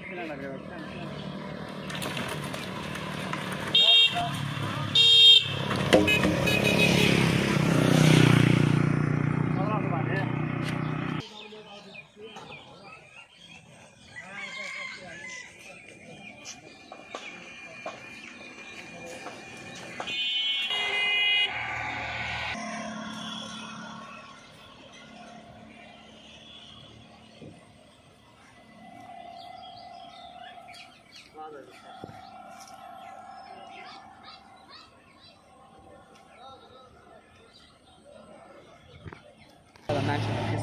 好きなんだ。的男生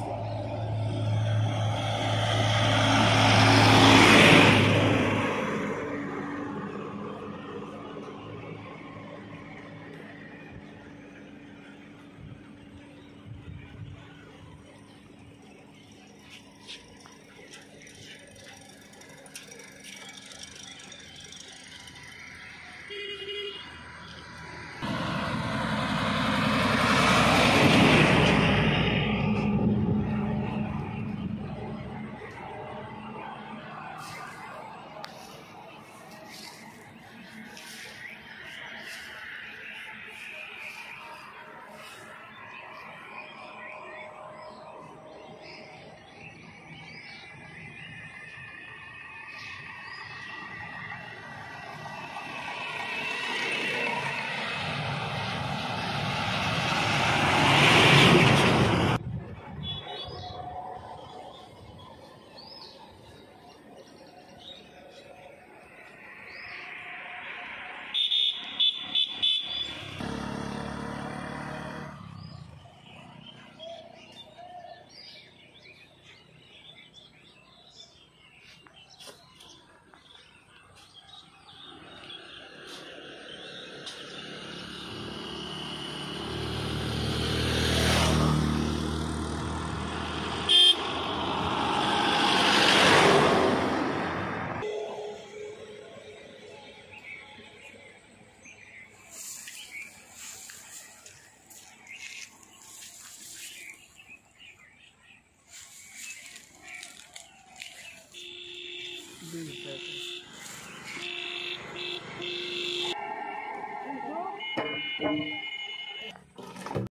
Beijo,